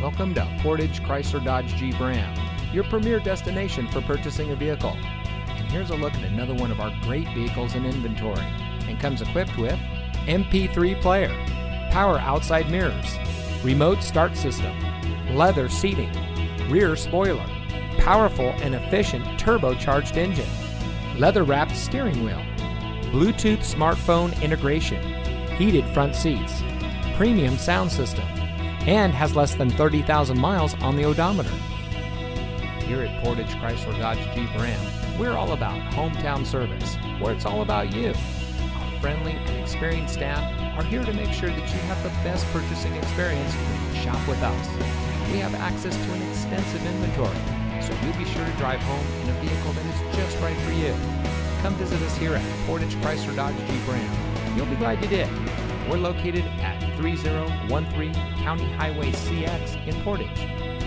Welcome to Portage Chrysler Dodge Jeep Ram, your premier destination for purchasing a vehicle. And here's a look at another one of our great vehicles in inventory and comes equipped with MP3 player, power outside mirrors, remote start system, leather seating, rear spoiler, powerful and efficient turbocharged engine, leather wrapped steering wheel, Bluetooth smartphone integration, heated front seats, premium sound system, and has less than 30,000 miles on the odometer. Here at Portage Chrysler Dodge Jeep Ram, we're all about hometown service, where it's all about you. Our friendly and experienced staff are here to make sure that you have the best purchasing experience when you shop with us. We have access to an extensive inventory, so you'll be sure to drive home in a vehicle that is just right for you. Come visit us here at Portage Chrysler Dodge Jeep Ram. You'll be glad you did. We're located at 3013 County Highway CX in Portage.